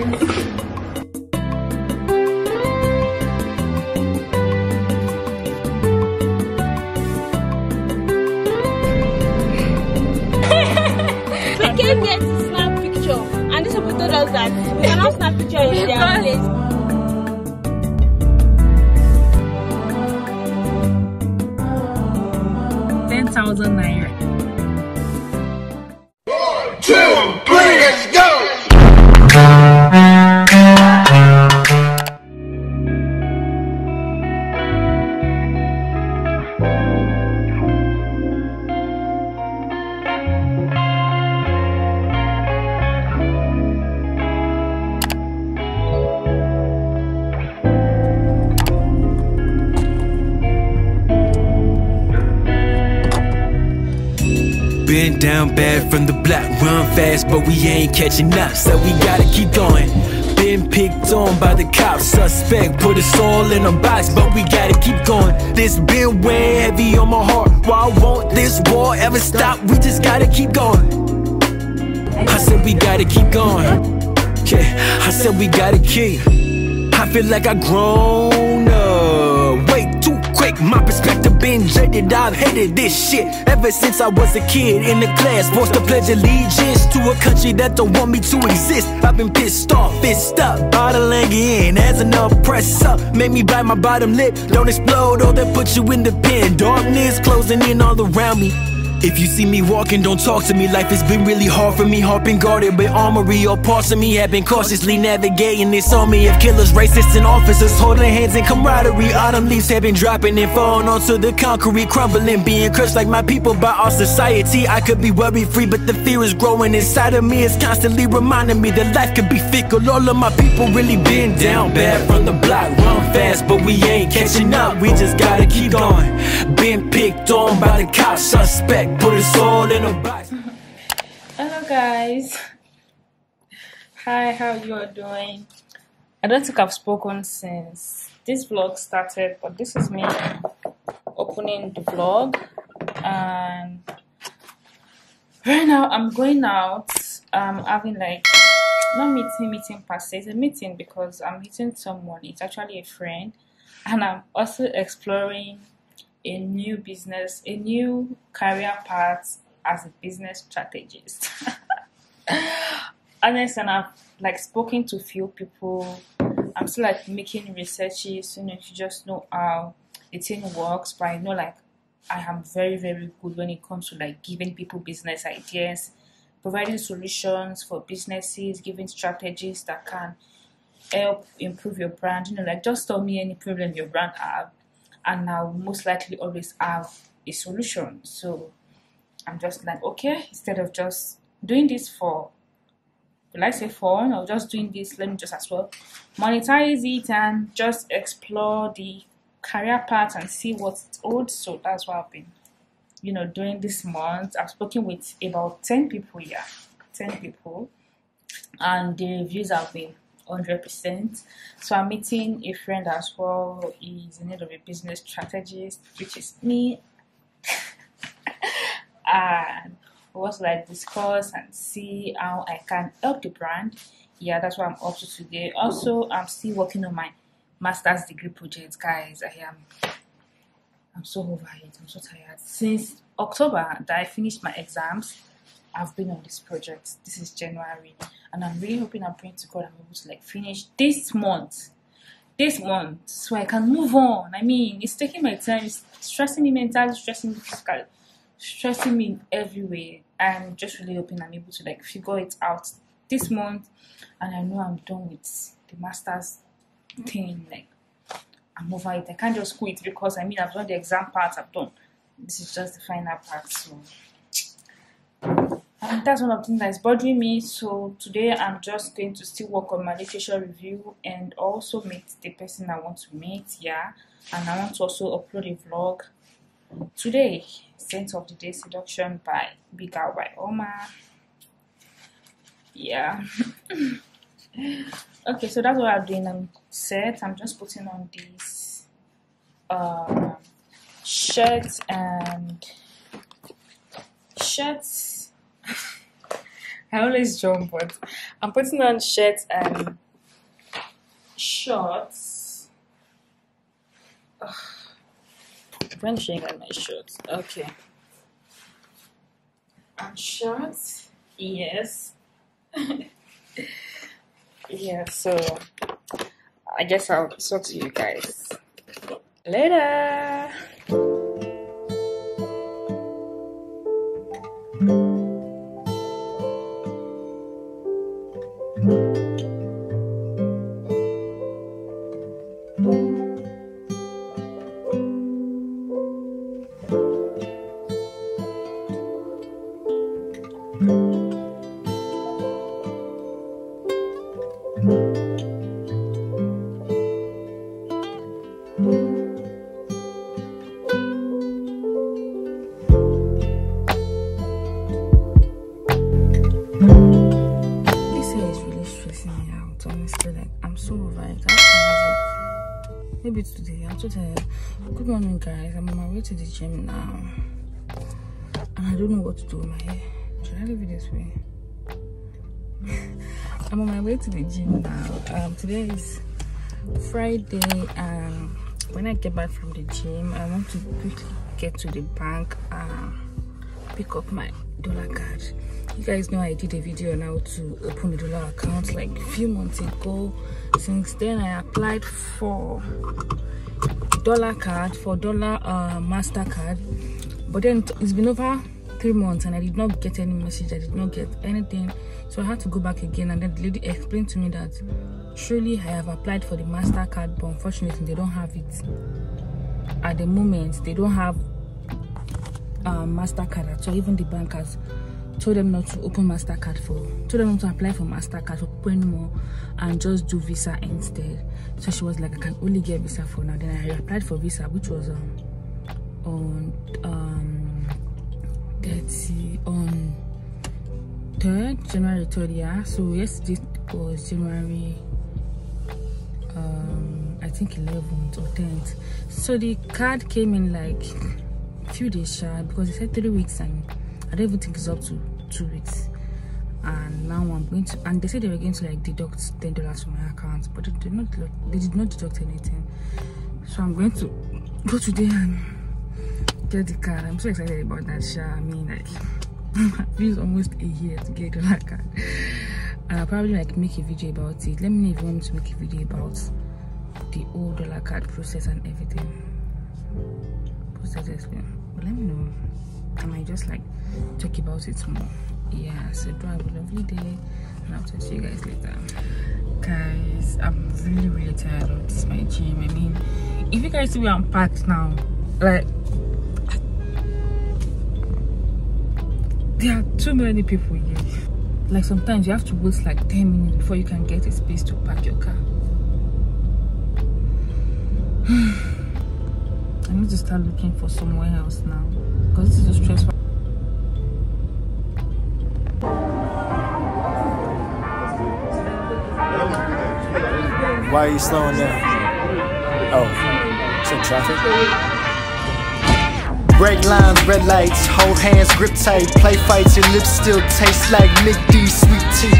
guys. We came here to snap picture, and these people told us that we cannot snap picture in their place. Ten thousand naira. But we ain't catching up, so we gotta keep going. Been picked on by the cops, suspect put us all in a box, but we gotta keep going. This been way heavy on my heart. Why won't this war ever stop? We just gotta keep going. I said we gotta keep going. Yeah, I said we gotta keep. I feel like I grown up quick. My perspective been jaded. I've hated this shit ever since I was a kid in the class. Forced to pledge allegiance to a country that don't want me to exist. I've been pissed off, fist up, bottling in as an oppressor. Make me bite my bottom lip. Don't explode or they put you in the pen. Darkness closing in all around me. If you see me walking, don't talk to me. Life has been really hard for me. Heart guarded, but armory or parts of me have been cautiously navigating this army of killers, racists, and officers holding hands in camaraderie. Autumn leaves have been dropping and falling onto the concrete, crumbling, being crushed like my people by our society. I could be worry free, but the fear is growing inside of me. It's constantly reminding me that life could be fickle. All of my people really been down bad from the block, run fast, but we ain't catching up. We just gotta keep going. Been picked on by the cops, suspect put us all in a box. Hello guys. Hi, how you are doing? I don't think I've spoken since this vlog started, but this is me opening the vlog and right now I'm going out. I'm having like not meeting meeting per it's a meeting because I'm meeting someone. It's actually a friend, and I'm also exploring a new business, a new career path as a business strategist. Honestly, and I've like spoken to few people. I'm still like making researches, you know, to just know how the thing works. But I know like I am very, very good when it comes to like giving people business ideas, providing solutions for businesses, giving strategies that can help improve your brand. You know, like just tell me any problem your brand have, and I'll most likely always have a solution. So I'm just like, okay, instead of just doing this for will I say fun or just doing this, let me just as well monetize it and just explore the career path and see what it holds. So that's what I've been, you know, doing this month. I've spoken with about 10 people here, 10 people, and the reviews have been 100%. So I'm meeting a friend as well. He's in need of a business strategist, which is me. and what like discuss and see how I can help the brand. Yeah, that's what I'm up to today. Also, I'm still working on my master's degree project, guys. I am I'm so over it. I'm so tired. Since October that I finished my exams, I've been on this project. This is January, and I'm really hoping I'm praying to God I'm able to like finish this month. This month, so I can move on. I mean, it's taking my time. It's stressing me mentally, stressing me physically stressing me in every way. I'm just really hoping I'm able to like figure it out this month, and I know I'm done with the masters thing. Like I'm over it. I can't just quit because I mean I've done the exam part. I've done. This is just the final part. So that's one of the things that is bothering me. So today I'm just going to still work on my literature review and also meet the person I want to meet. Yeah, and I want to also upload a vlog Today, Saint of the Day Seduction by Big Out by Omar. Yeah. okay, so that's what I'm doing. I'm set. I'm just putting on these uh, shirts and shirts I always jump, but I'm putting on shirts and shorts. Ugh. On my shorts, okay. And shorts, yes. yeah, so I guess I'll talk to you guys later. Good morning, guys. I'm on my way to the gym now. And I don't know what to do with my hair. Should I leave it this way? I'm on my way to the gym now. Um, today is Friday, and when I get back from the gym, I want to quickly get to the bank and pick up my dollar card. You guys know I did a video on how to open a dollar account like a few months ago. Since then, I applied for dollar card for dollar uh, Mastercard, but then it's been over three months and I did not get any message. I did not get anything, so I had to go back again. And then the lady explained to me that surely I have applied for the Mastercard, but unfortunately they don't have it at the moment. They don't have um, Mastercard all. Even the bankers told them not to open Mastercard for, told them not to apply for Mastercard for people anymore, and just do Visa instead. So she was like, I can only get Visa for now. Then I applied for Visa, which was um, on um, let's see, on third January third, yeah. So yesterday was January um I think 11th or 10th. So the card came in like few days shy because they said three weeks and I don't even think it's up to two weeks. And now I'm going to and they said they were going to like deduct ten dollars from my account, but they did not they did not deduct anything. So I'm going to go today and get the card. I'm so excited about that. I mean like I've almost a year to get the card. I'll probably like make a video about it. Let me know if you want me to make a video about the old dollar card process and everything. Process. But let me know. I might just like talk about it more. Yeah, so do have a lovely day and I'll talk to you guys later. Guys, I'm really really tired of this my gym. I mean, if you guys see where I'm packed now, like there are too many people here. Like sometimes you have to wait like 10 minutes before you can get a space to park your car. To start looking for somewhere else now because this is so stressful. Why are you slowing down? Oh, some traffic? Break lines, red lights, hold hands, grip tight, play fights, your lips still taste like Mick D sweet tea.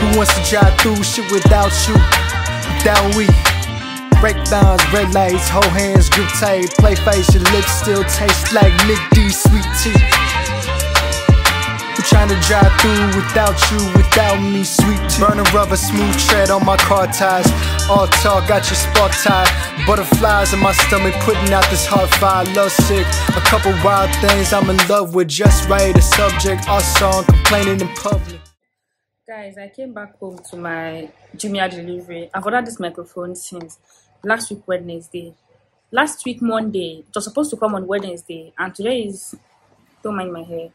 Who wants to drive through shit without you? Without we. Break lines, red lights, hold hands, grip tight, play face, your lips still taste like D sweet tea. Who trying to drive through without you, without me, sweet tea. Burning rubber, smooth tread on my car tires. All talk, got your spark tied. Butterflies in my stomach, putting out this hot fire. Love sick, a couple wild things I'm in love with. Just right, a subject, our song, complaining in public. Guys, I came back home to my Jumia delivery. I've ordered this microphone since last week Wednesday. Last week Monday, it was supposed to come on Wednesday, and today is don't mind my hair.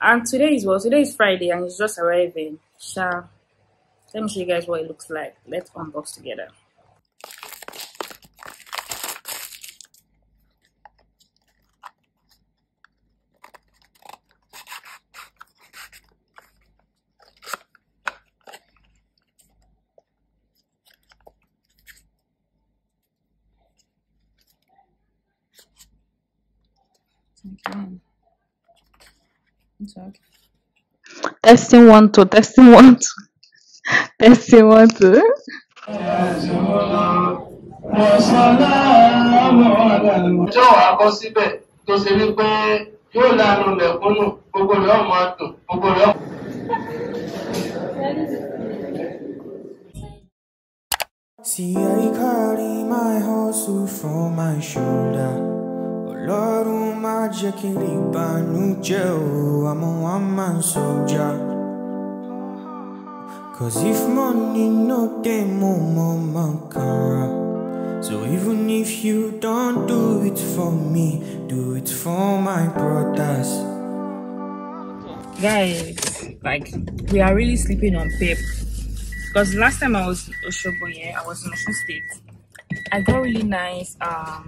And today is well, today is Friday, and it's just arriving. So let me show you guys what it looks like. Let's unbox together. Okay. It's. Testing one two, testing one two, testing one two. tí ó wàá síbẹ̀ tó ṣe wípé yóò lanu lẹ̀kúnnù gbogbo rẹ̀ ọmọ dùn gbogbo rẹ̀ ọmọ. See, I carry my hustle from my shoulder. Ọlọ́run má jẹ́ kí n rí ìbànújẹ́ o, I'm a one man soldier. Cause if money no dey, mo mọ. So even if you don't do it for me, do it for my brothers. Guys, like we are really sleeping on pep. Because last time I was in Osogbo, yeah, I was in Osun State. I got really nice um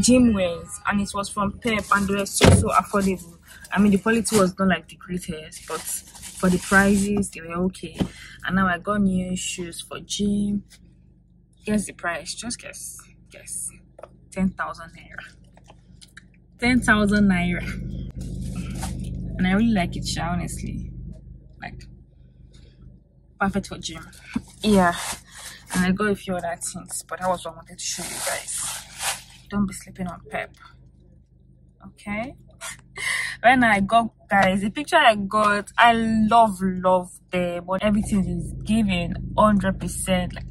gym wears and it was from Pep and they were so so affordable. I mean the quality was not like the greatest, but for the prices they were okay. And now I got new shoes for gym. Guess the price, just guess. Guess. Ten thousand naira. Ten thousand naira. And I really like it, honestly. Like perfect for gym. Yeah. And I got a few other things, but that was what I wanted to show you guys. Don't be sleeping on pep. Okay? When I got guys, the picture I got, I love, love them, but everything is given 100%. Like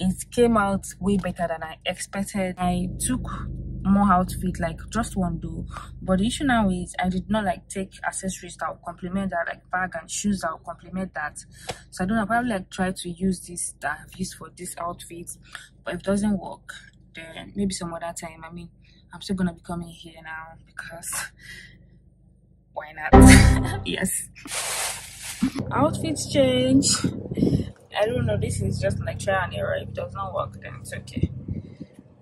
it came out way better than I expected. I took more outfit, like just one though. But the issue now is I did not like take accessories that will complement that, like bag and shoes that will complement that. So I don't know, probably like try to use this that I've used for this outfit. But it doesn't work, then maybe some other time. I mean, I'm still gonna be coming here now because why not? yes. Outfits change. I don't know, this is just like try and error. If it does not work, then it's okay.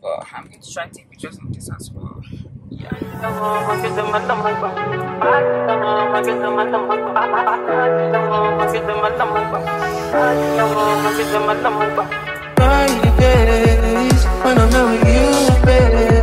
But I'm going to try to take pictures of this as well. Brighter days when I'm not with you, babe.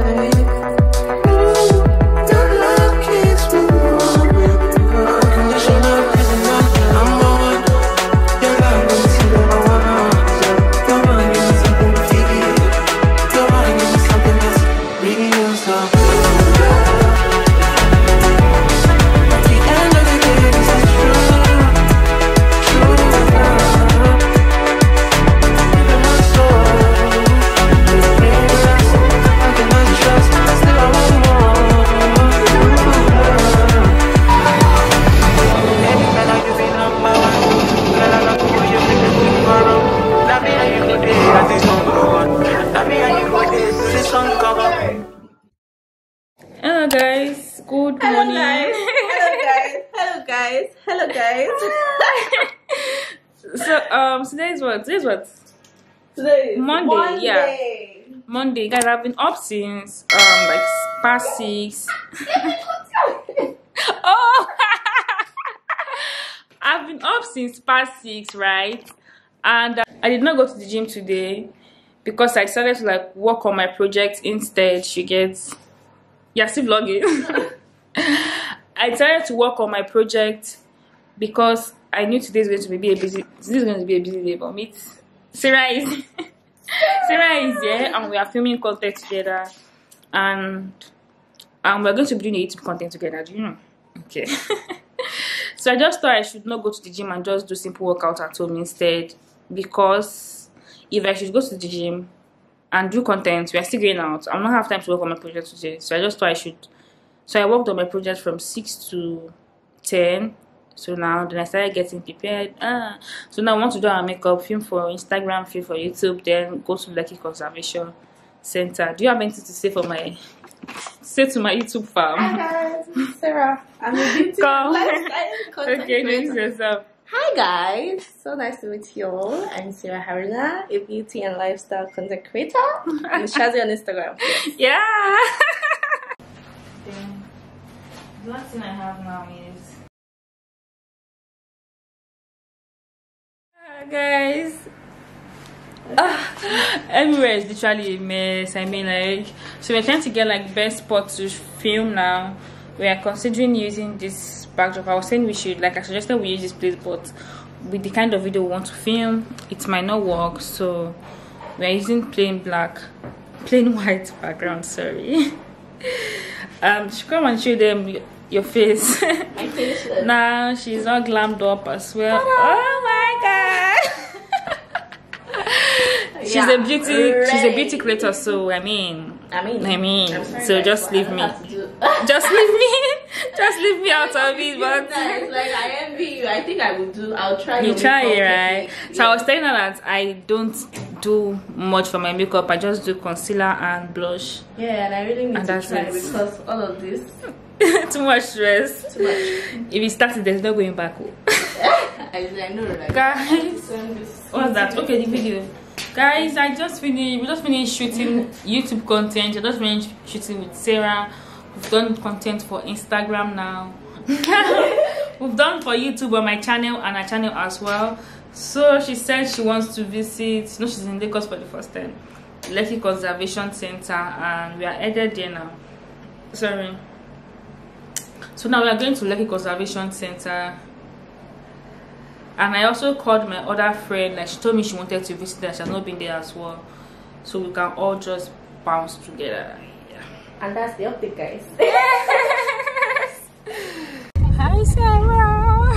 Good Hello morning. guys. Hello guys. Hello guys. Hello guys. so um today is what? Today is what? Today is Monday, yeah. Monday. Monday. Guys, I've been up since um like past six. oh I've been up since past six, right? And uh, I did not go to the gym today because I decided to like work on my project instead. She gets yeah, still vlogging. I decided to work on my project because I knew today is going to be a busy. This is going to be a busy day, for me. Sarah is Sarah is here, and we are filming content together, and and we're going to be doing YouTube content together. Do you know? Okay. so I just thought I should not go to the gym and just do simple workout at home instead, because if I should go to the gym and do content, we are still going out. I'm not have time to work on my project today, so I just thought I should. So I worked on my project from six to ten. So now then I started getting prepared. Ah, so now I want to do our makeup, film for Instagram, film for YouTube, then go to Lekki Conservation Center. Do you have anything to say for my say to my YouTube fam? Hi guys, Sarah. I'm a beauty Come. lifestyle okay, introduce yourself. Hi guys, so nice to meet you all. I'm Sarah Haruna, a beauty and lifestyle content creator. I'm Shazzy on Instagram. Yes. Yeah. the last thing I have now is guys. Ah, everywhere is literally a mess. I mean, like, so we're trying to get like best spot to film now. We are considering using this backdrop. I was saying we should, like I suggested, we use this place, but with the kind of video we want to film, it might not work. So we are using plain black, plain white background. Sorry. um, she come and show them your face. I now she's all glammed up as well. Oh my god. she's Yeah, a beauty she's a beauty creator so i mean I mean, I mean, so just leave me. have to do- just leave me just leave me out of it but Nice, like I envy you. I think I would do. I'll try. you try it right so i was telling her that i don't do much for my makeup i just do concealer and blush Yeah, and I really need And to try it. because all of this too much stress too much. if it starts there's no going back I, I know, right? guys What's that? Okay, the video. Guys, I just finished. We just finished shooting YouTube content. I just finished shooting with Sarah. We've done content for Instagram now. We've done for YouTube on my channel and her channel as well. So she said she wants to visit. No, she's in Lagos for the first time. Lekki Conservation Center, and we are headed there now. Sorry. So now we are going to Lekki Conservation Center and i also called my other friend like she told me she wanted to visit there she has not been there as well so we can all just bounce together. And that's the update, guys. hi sarah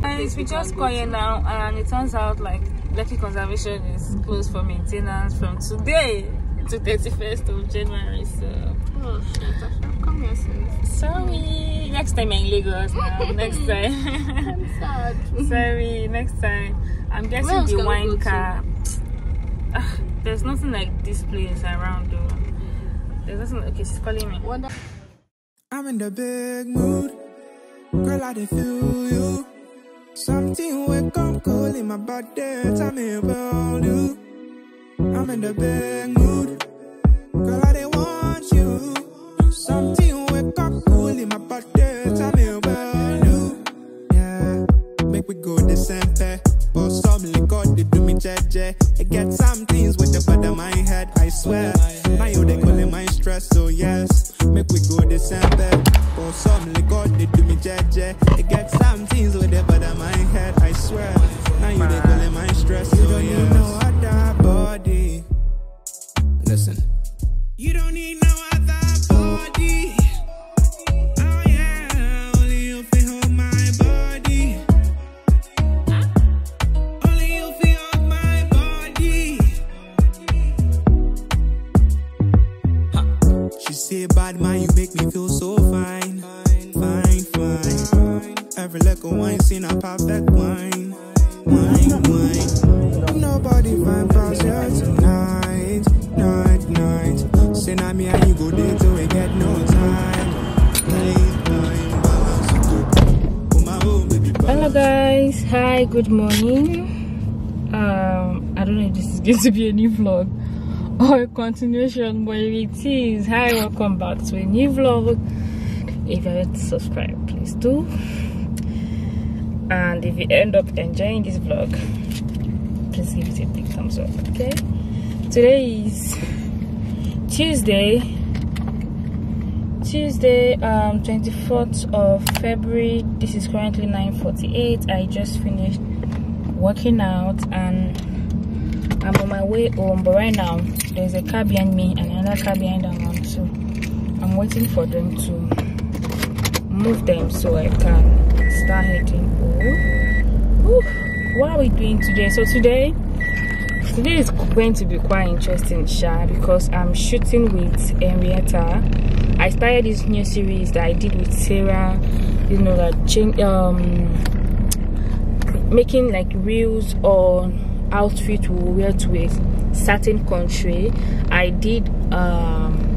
guys we just got here now and it turns out like Lekki conservation is closed for maintenance from today to 31st of january so oh shit! I should come here since. sorry next time you're in lagos now next time I'm Sad. Sorry, next time. I'm guessing the can we go wine car. Ah, There's nothing like this place around though. There's nothing. Okay, she's calling me. Wonder. I'm in the big mood. Girl, I dey feel you. Something wake up cool in my body. Tell me about you. I'm in the big mood. Girl, I dey want you. Something wake up cool in my body. Tell me about you. Yeah, make we go the But some they do me jeje. I get some things with the bottom of my head, I swear. Now you they calling my stress, so yes. Make we go oh, the center. But some liquor, they do me jeje. I get some things with the bottom of my head, I swear. Now you they calling my stress, so yes. You don't need no other body. Listen. You don't need no other Say, bad man, you make me feel so fine, fine, fine. Every little wine seen a perfect wine, wine, wine. Nobody find past you tonight, night, night. Say me and you go there till we get no time. Hello guys. Hi. Good morning. Um, I don't know if this is going to be a new vlog or a continuation, if it is, hi, welcome back to a new vlog. If you haven't subscribed, please do. And if you end up enjoying this vlog, please give it a big thumbs up. Okay. Today is Tuesday. Tuesday, um, 24th of February. This is currently 9:48. I just finished working out and I'm on my way home. But right now, there's a car behind me and another car behind that one. So I'm waiting for them to move them so I can start heading home. What are we doing today? So today today is going to be quite interesting sha because i'm shooting with henrietta i started this new series that i did with sarah you know like um making like reels on outfit we wear to a certain country i did um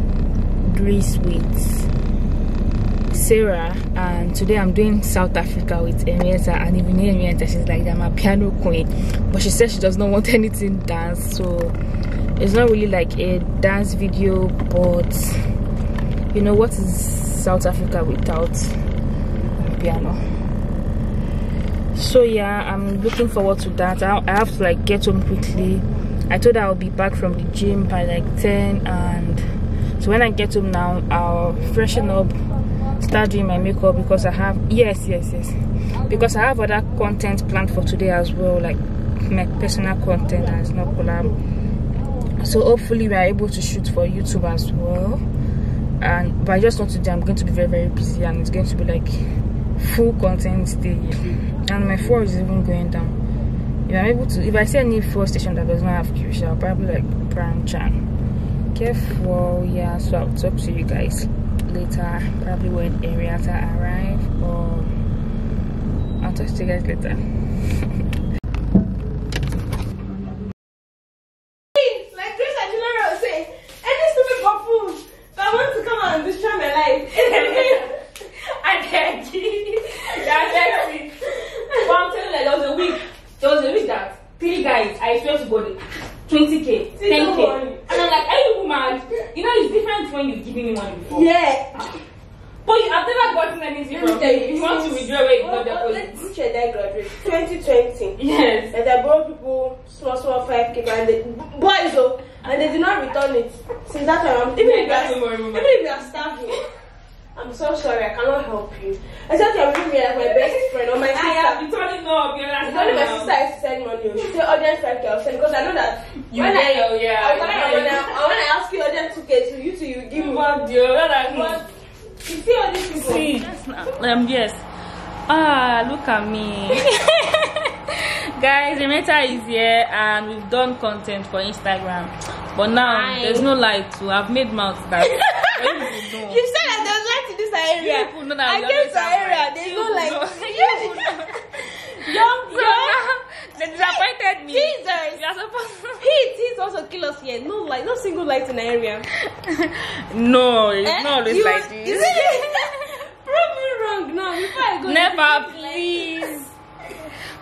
greece with Sarah and today I'm doing South Africa with Henrietta and even Henrietta she's like I'm a piano queen. But she says she does not want anything dance so it's not really like a dance video but you know what is South Africa without piano so yeah I'm looking forward to that I, have to like get home quickly I told her I'll be back from the gym by like 10 and So when I get home now, I'll freshen up, start doing my makeup because I have yes, yes, yes. Because I have other content planned for today as well, like my personal content that is not collab. So hopefully we are able to shoot for YouTube as well. And but I just know today I'm going to be very very busy and it's going to be like full content day. And my phone is even going down if I'm able to, if I see any fuel station that does not have QC, I'll probably like branch and careful. Yeah, so I'll talk to you guys later, probably when Henrietta arrive, or I'll talk to you guys later. Like Chris Aguilera was saying, any stupid perfume that wants to come out and destroy my life. I beg you. That's sexy. But I'm telling you, like, there was a week. There was a week that three guys, I swear to God, 20k, 10k. And I'm like, are you mad? You know, it's different when you've given me money before. Yeah. But you, I've never gotten anything Let me from tell you. you, If you want to withdraw where you got the Oh, deposit. Which year did I graduate? 2020. Yes. And I borrowed people small, small 5k and they, boys though, and they did not return it. Since that time, I'm, even, Yeah, if that's you what are, I even if you are starving, I'm so sorry, I cannot help you. Except you're giving me like my best friend or my sister. I have sister. been turning up, you It's only my sister now. has to send money. oh. She say audience 5k, I'll send because I know that You when get I, yeah, I, when, I, get when, your- I, when I ask you audience 2k to you two, you give me What do you that But you see all these people. See, um, yes. Ah, look at me. Guys, Henrietta is here and we've done content for Instagram. But now Hi. there's no light to I've made mouth that you people know. You said that there's light in this area. People know that I always to area. There's no light. Young, now, they disappointed me. Jesus. You are supposed Heat, heat also kill us here. No light, no single light in the area. No, it's Eh? not always You- like this. Prove me wrong now before I go. Never, please.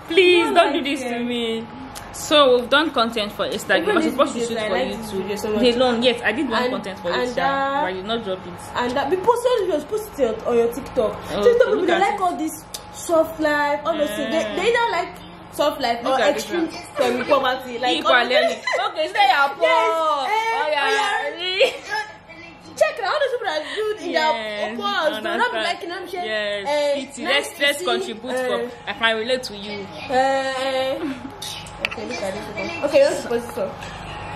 Please Don't don't do this to me. So we've done content for Instagram. Even We're supposed to shoot for like videos so YouTube. They long, yes, I did one And- content for Instagram, uh, but I did not drop it. And that be posted, you was posted it on your TikTok. Oh, TikTok people they like it. all this soft life, all those things. They, they either like soft life or extreme semi poverty. Like Equal all learning. Okay, say you're poor. Yes, eh, oh yeah. really? check out. All those people that do in Yes, their pause, do not be understand. liking them shit. Yes, nice let's let's contribute for. I can relate to you. eh, okay, look at this. Okay, let's post this one.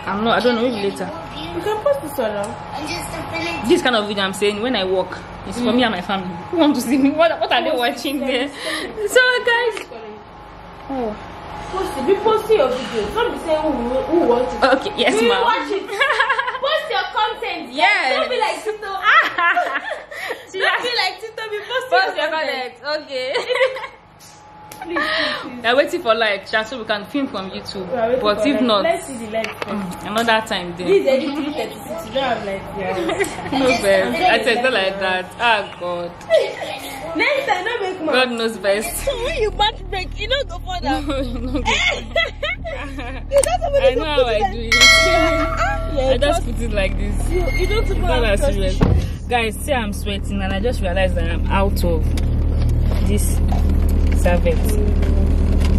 I'm not. I don't know. Maybe later. You can post this one now. This kind of video I'm saying when I walk, it's for me and my family. Who want to see me? What What are they watching there? So guys. Oh. Post it. Be posting your videos. Don't be saying who, who wants it. Okay. Yes, ma'am. watch it. Content. Yes. Don't be like Tito. Don't be like Tito. Be posting Post your your content. content. Okay. Please, please, please. We're waiting for light, chat, so we can film from YouTube. We are But if light. not, let's see the light. first. another time then. This is editing 36. You don't have light. Yeah. No best. I said go like that. Ah God. Next time, don't make God knows best. When you batch break, you don't go No, further. no, You don't somebody I know how I do it. Yeah, I just put it like this. you, you don't It's put not that serious. Guys, see I'm sweating and I just realized that I'm out of this serviette.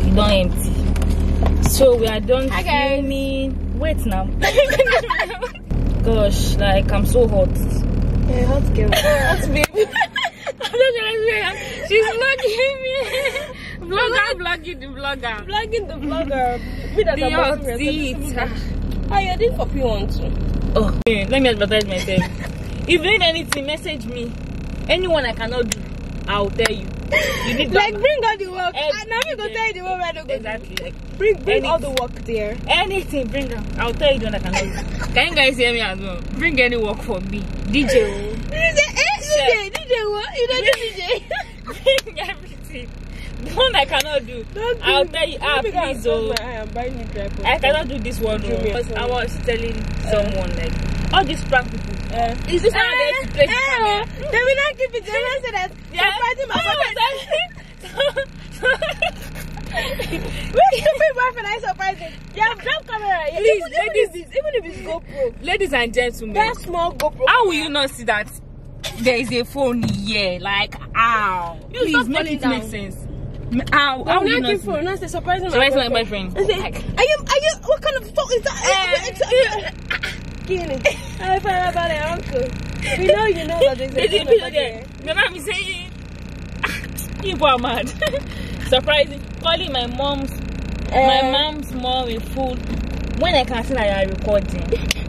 You don't empty. So we are done Hi, filming. Wait now. Gosh, like I'm so hot. Yeah, hot girl. Hot baby. I'm not gonna say She's vlogging me. Vlogger, vlogging the vlogger. Vlogging the vlogger. That The hot seat. Ah, you're doing for P1 too. Oh, let me advertise myself. if you need anything, message me. Anyone I cannot do, I'll tell you. You need to Like, bring all the work. And now we go tell you the work I don't go do. exactly. Like, Bring, bring all Anything. the work there. anything, bring them. I'll tell you the one I cannot do. Can you guys hear me as well? Bring any work for me. DJ. DJ, eh, DJ, DJ, what? You don't do DJ. bring everything. The one I cannot do. Don't do I'll it. tell you. Ah, please, oh. my eye and buy new dry clothes. I cannot do this one. Do oh, a because I was telling someone like all these prank people. Uh, Is this one there to play eh, they will not keep it. They will say that. Yeah. Fighting my boyfriend. boyfriend. Wait, stupid boyfriend, I surprise it. You have drop camera. Please, even, even, ladies. if it's, even if it's GoPro. Ladies and gentlemen, That small GoPro. how will you not see that there is a phone here? Like, ow. You Please make it down. make sense. How? How I'm will you not not give see? phone. Not say surprising Surprising my boyfriend. I say, are you, are you, what kind of phone is that? Eh, skinny. I found about it, uncle. We know you know that there's a didn't phone know over there. there. My mom is saying, people are mad. Surprising. Calling my mom's, my Eh. mom's mom a fool. When I can see that you are recording.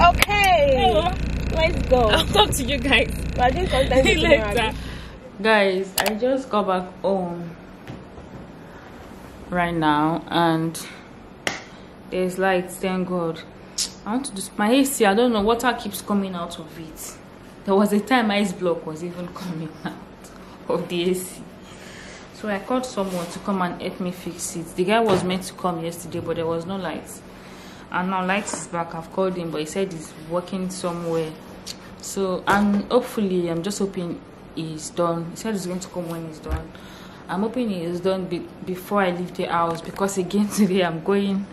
Okay. Oh, Let's go. I'll talk to you guys We're doing content with later. Guys, I just got back home right now and there's lights, thank God. I want to do my AC, I don't know, water keeps coming out of it. There was a time ice block was even coming out of the AC. So I called someone to come and help me fix it. The guy was meant to come yesterday, but there was no lights. And now lights is back. I've called him, but he said he's working somewhere. So and hopefully, I'm just hoping he's done. He said he's going to come when he's done. I'm hoping he is done be- before I leave the house because again today I'm going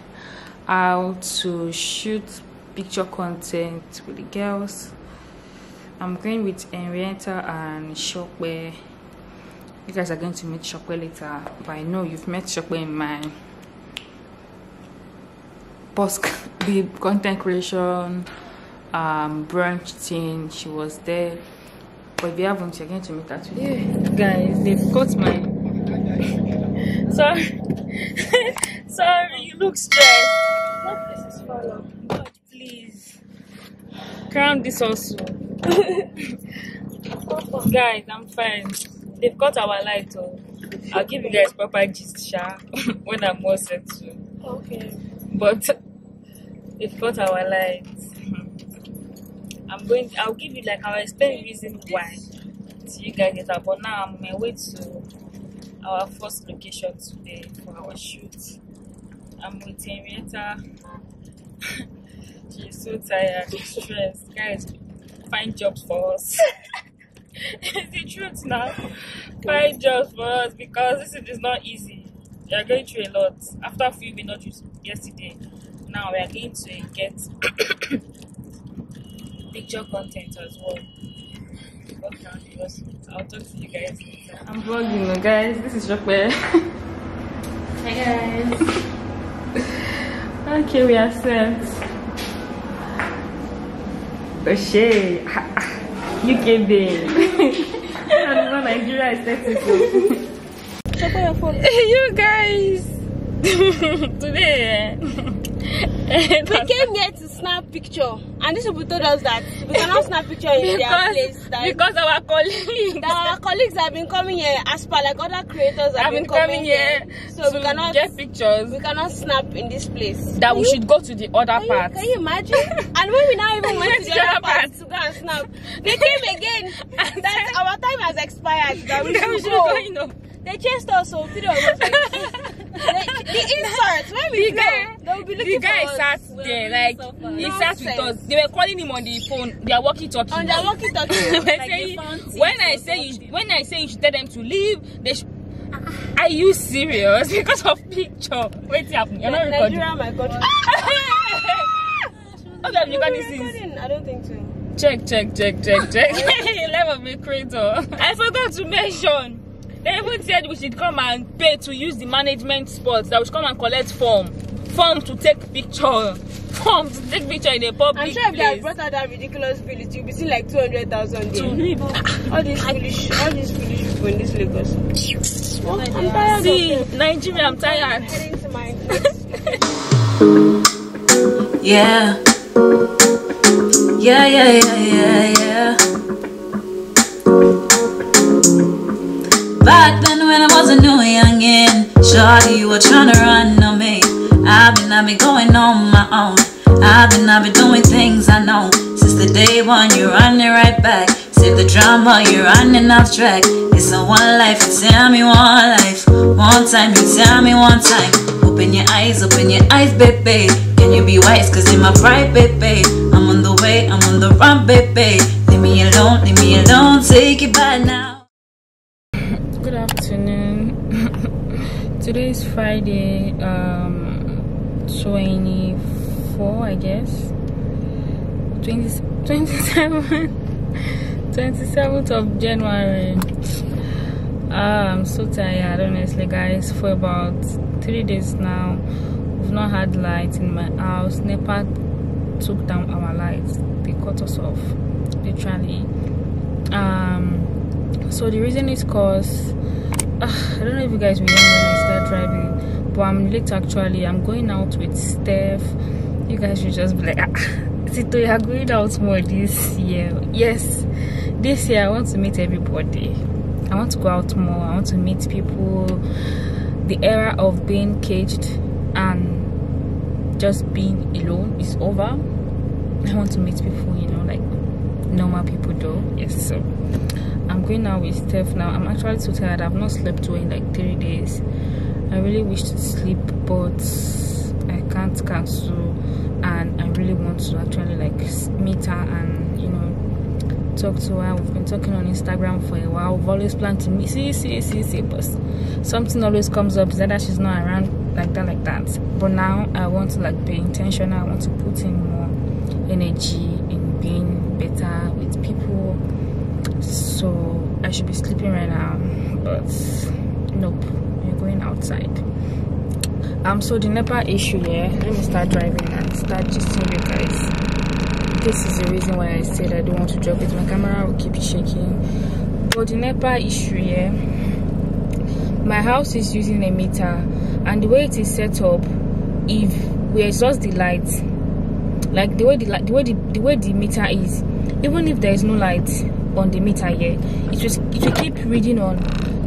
out to shoot picture content with the girls. I'm going with Henrietta and Shokwe. You guys are going to meet Shokwe later, but I know you've met Shokwe in my post the content creation um brunch thing. She was there. But if you haven't, you're going to meet her today. Guys, they've got my sorry. sorry, you look stressed. God, please. Crown this also. guys, I'm fine. They've got our light on. I'll give you guys proper gist, sha, when I'm more settled. Okay. But they've got our light. I'm going. I'll give you like I'll explain reason why. So you guys get up. But now I'm on my way to our first location today for our shoot. I'm with Henrietta. She's so tired, stressed. Guys, find jobs for us. it's the truth now. Find jobs for us because this is not easy. We are going through a lot. After filming not just yesterday, now we are going to get picture content as well. Okay, I'll talk to you guys later. I'm vlogging, guys. This is Shokwe. Hey guys. Okay, we are set. Shit. UK babe. I know Nigeria is set. Check on your phone. you guys. Today. eh, We came here to snap picture, and these people told us that we cannot snap picture in their place. because, That, because our colleagues that our colleagues have been coming here as per like other creators have have been coming here so we cannot get pictures we cannot snap in this place. that we you- should go to the other Can you, part. can you imagine? and when we now even went to the other part to go and snap, they came again. that our time has expired. That we should go. go, you know. They chased us, so three of us. Like, the, the insert when we The blow, guy, they'll be the looking guy for sat us. there like he sat with us. They were calling him on the phone. They are walkie talkie. on their walkie-talkie. They were saying, when I say you, when I say you should tell them to leave, they. Sh- are you serious? Because of picture. Wait. You're not recording. Nigeria, my God. Have you got this? recording? I don't think so. Check, check, check, check, check. Level of the creator. I forgot to mention. They even said we should come and pay to use the management spots. That we should come and collect form. Form to take picture. Form to take picture in a public I'm sure if they had brought out that ridiculous bill, it would be seen like 200,000 To there. leave. All these foolish, all these foolish people in this Lagos. Well, I'm tired See, of them. Nigeria, I'm tired. Heading to my next Yeah. Yeah, yeah, yeah, yeah, yeah. Back then when I was a new youngin', shawty, you were tryna run on me. I've been, I've been going on my own. I've been, I've been doing things I know. Since the day one, you're running right back. Save the drama, you're running off track. It's a one life, you tell me one life. One time, you tell me one time. Open your eyes, open your eyes, baby. Can you be wise? Cause in my pride, baby. I'm on the way, I'm on the run, baby. Leave me alone, leave me alone. Take it back now. Good afternoon. Today is Friday, um, 24, I guess. 20, 27, 27th of January. Ah, I'm so tired, honestly, guys. For about three days now, we've not had light in my house. NEPA took down our lights. They cut us off, literally. Um, so the reason is cause uh, I don't know if you guys hear when I start driving, but I'm late actually. I'm going out with Steph. You guys should just be like, ah, Tito, you are going out more this year. Yes, this year I want to meet everybody. I want to go out more. I want to meet people. The era of being caged and just being alone is over. I want to meet people, you know, like normal people do. Yes, so I'm going out with Steph now. I'm actually so tired. I've not slept well in like three days. I really wish to sleep, but I can't cancel. And I really want to actually like meet her and you know talk to her. We've been talking on Instagram for a while. We've always planned to meet. See, see, see, see, but something always comes up. Is that she's not around like that, like that. But now I want to like be intentional. I want to put in more energy in being better with people so I should be sleeping right now but nope we're going outside. Um so the NEPA issue here let me start driving and start just gisting you guys. This is the reason why I said I don't want to drop it. My camera will keep shaking. But the NEPA issue here my house is using a meter and the way it is set up if we exhaust the light like the way the, the way the, the way the meter is even if there is no light on the meter here. It will it will keep reading on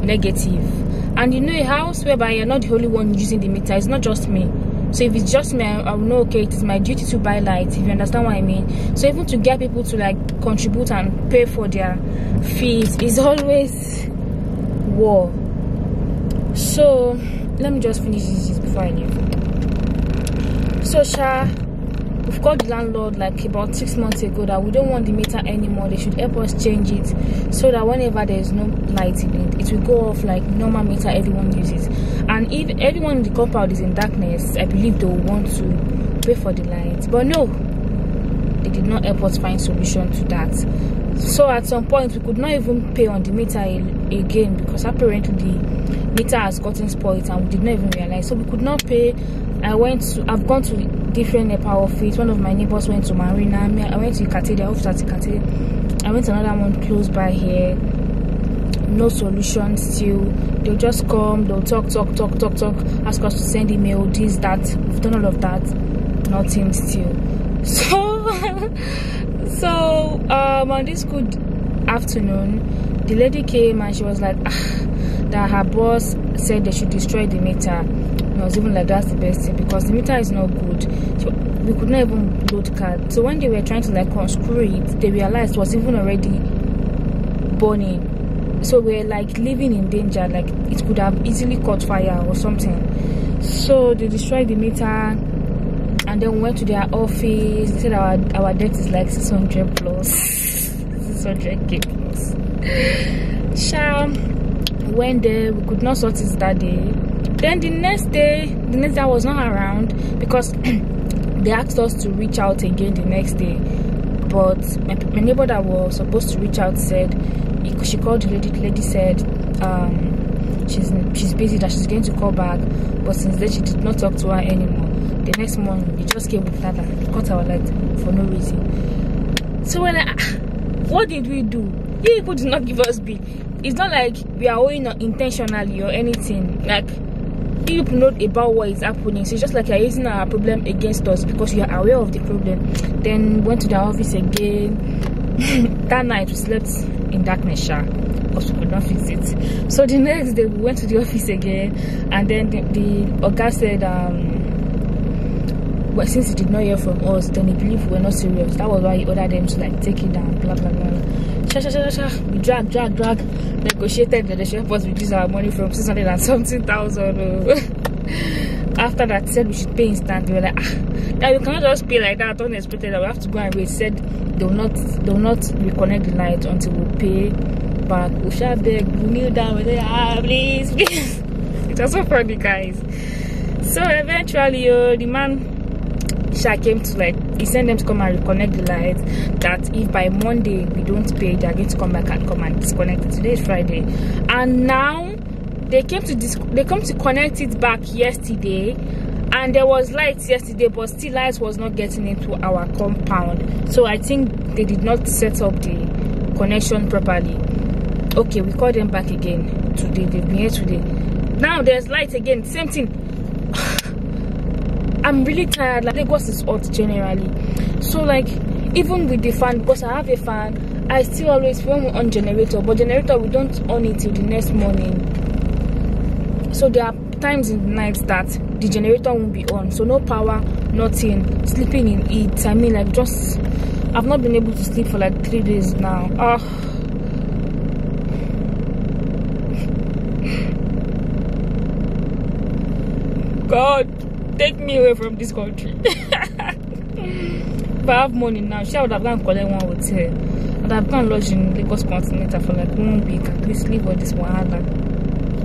negative. And you know a house whereby you're not the only one using the meter it's not just me. So if it's just me i will know okay it is my duty to buy light if you understand what i mean. So even to get people to like contribute and pay for their fees is always war. So let me just finish this before i leave. So sha we've called the landlord like about six months ago that we don't want the meter anymore. They should help us change it so that whenever there's no light in it it will go off like normal meter everyone uses. And if everyone in the compound is in darkness i believe they will want to pay for the light. But no they did not help us find solution to that. So at some point we could not even pay on the meter again because apparently the meter has gotten spoiled and we did not even realize. So we could not pay. I went to i've gone to different NEPA office. One of my neighbors went to marina. I went to ikate their office at ikate i went to another one close by here. No solution still. They'll just come they'll talk talk talk talk talk ask us to send email this that. We've done all of that. Nothing still. So so um on this good afternoon the lady came and she was like ah, that her boss said they should destroy the meter and I was even like that's the best thing because the meter is not good. So we could not even load card so when they were trying to like unscrew it they realized it was even already burning. So we're like living in danger. Like it could have easily caught fire or something. So they destroyed the meter and then we went to their office. They said our our debt is like 600 plus. 600k plus. Sha, went there. We could not sort it that day then the next day the next day i was not around because they asked us to reach out again the next day. But my, my neighbor that was supposed to reach out said she called the lady the lady said um, she's she's busy that she's going to call back. But since then she did not talk to her anymore. The next morning we just came with that and cut our light for no reason. So like ah, what did we do? You people did not give us bill. It's not like we are owing intentionally or anything. Like people know about what is happening so it's just like you're using our problem against us because you are aware of the problem. Then went to the office again. That night we slept in darkness sha. Because we could not fix it. So the next day we went to the office again. And then the, the oga said um well since he did not hear from us then he believed we were not serious. That was why he ordered them to like take it down blah blah blah. Sha sha sha sha we drag drag drag. Negotiated that they should help us reduce our money from 600 and something thousand oh. after that said we should pay instant. We were like ah now we cannot just pay like that. Unexpected we have to go and wait. Said they will not they will not reconnect the light until we pay back. We shall beg we kneel down we say ah please please. It was so funny guys. So eventually uh, the man Sha came to like he sent them to come and reconnect the lights that if by monday we don't pay they're going to come back and come and disconnect. It today is friday. And now they came to dis they come to connect it back yesterday and there was light yesterday but still light was not getting into our compound. So i think they did not set up the connection properly. Okay we called them back again today. They've been here today. Now there's light again. Same thing i'm really tired like lagos is hot generally. So like even with the fan because i have a fan i still always when on generator but generator we don't on it till the next morning. So there are times in the night that the generator won't be on. So no power nothing. Sleeping in it. I mean like just i've not been able to sleep for like three days now. Ah. God take me away from this country if i have money now i would have gone collect one hotel and i've gone lodge in lagos continental for like one week at least leave all this wahala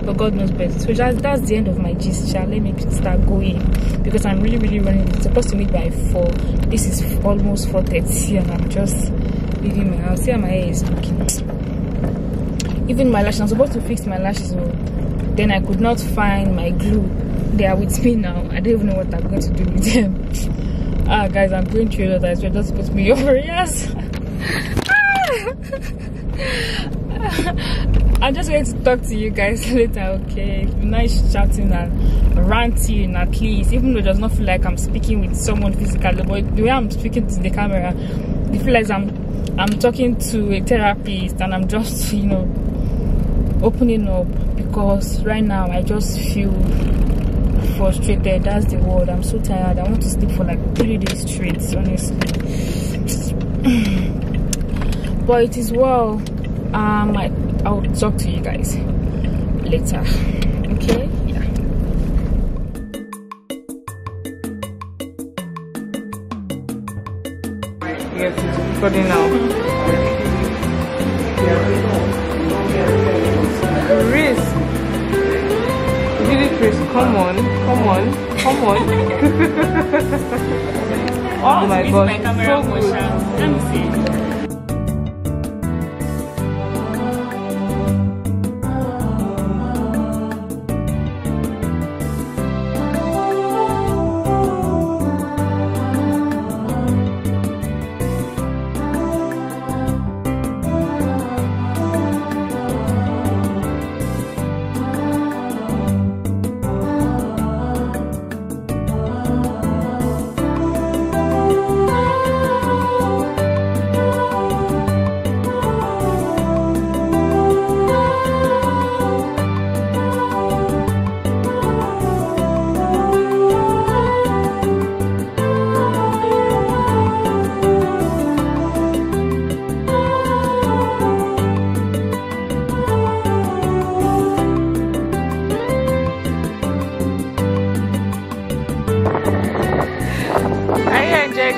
but God knows best. So that's, that's the end of my gist. Shall let me start going because I'm really, really running. It's supposed to meet by four. This is almost four thirty, and I'm just leaving my house. See how my hair is looking. Even my lashes. I'm supposed to fix my lashes, oh. then I could not find my glue. They are with me now. Don't even know what I'm going to do with them. ah, guys, I'm going through a lot. I swear, just put me over. Yes. I'm just going to talk to you guys later, okay? Nice chatting and ranting at least, even though it does not feel like I'm speaking with someone physically, but the way I'm speaking to the camera, it feels like I'm I'm talking to a therapist and I'm just, you know, opening up because right now I just feel frustrated. That's the word. I'm so tired. I want to sleep for like three days straight, honestly. but it is well. Um, I I'll talk to you guys later. Okay? Yeah. Yes, it's recording now. Come on, come on, come on. oh my god, so good. Let me see.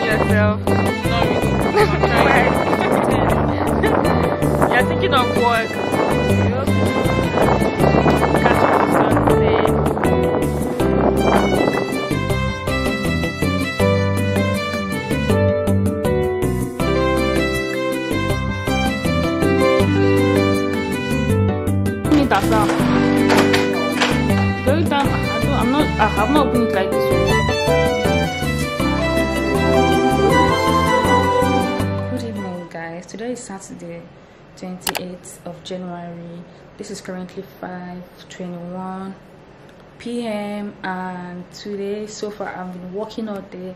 Yourself? Not really. You're thinking of work. This is currently 5:21 p.m. and today, so far, I've been working all day.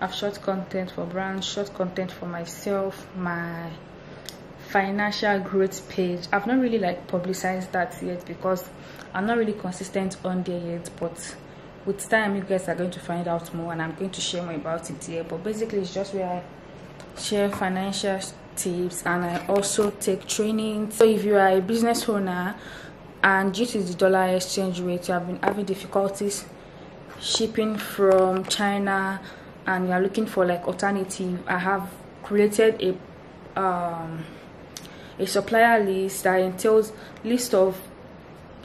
I've shot content for brands, shot content for myself, my financial growth page. I've not really like publicized that yet because I'm not really consistent on there yet, but with time you guys are going to find out more and I'm going to share more about it here. But basically it's just where I share financial tips and I also take training. So if you are a business owner and due to the dollar exchange rate you have been having difficulties shipping from China and you are looking for like alternative, I have created a um a supplier list that entails list of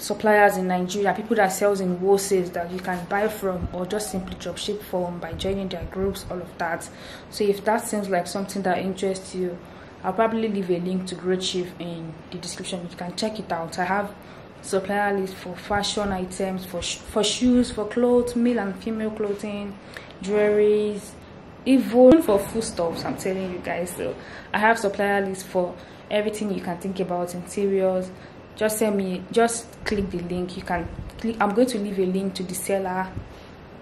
suppliers in Nigeria, people that sells in wholesales that you can buy from or just simply drop ship from by joining their groups, all of that. So if that seems like something that interests you, I'll probably leave a link to Growthchief in the description. You can check it out. I have supplier list for fashion items, for sh- for shoes, for clothes, male and female clothing, jewelries, even for foodstuffs. I'm telling you guys. So I have supplier list for everything you can think about interiors. Just send me. Just click the link. You can click. I'm going to leave a link to the seller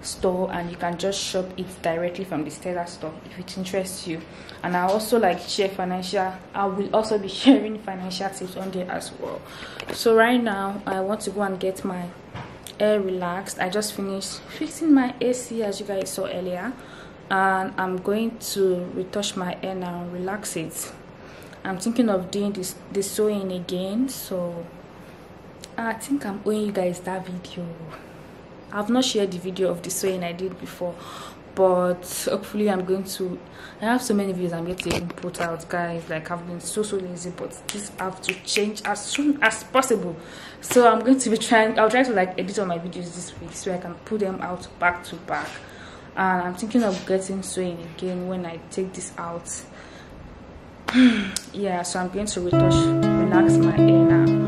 store and you can just shop it directly from the seller store if it interests you. And i also like share financial i will also be sharing financial tips on there as well. So right now i want to go and get my hair relaxed. I just finished fixing my ac as you guys saw earlier and i'm going to retouch my hair now and relax it. I'm thinking of doing this this sewing again so i think i'm owing you guys that video I've not shared the video of the sewing I did before, but hopefully I'm going to. I have so many videos I'm going to put out, guys. Like I've been so so lazy, but this have to change as soon as possible. So I'm going to be trying. I'll try to like edit all my videos this week so I can put them out back to back. And I'm thinking of getting sewing again when I take this out. yeah, so I'm going to relax my hair now,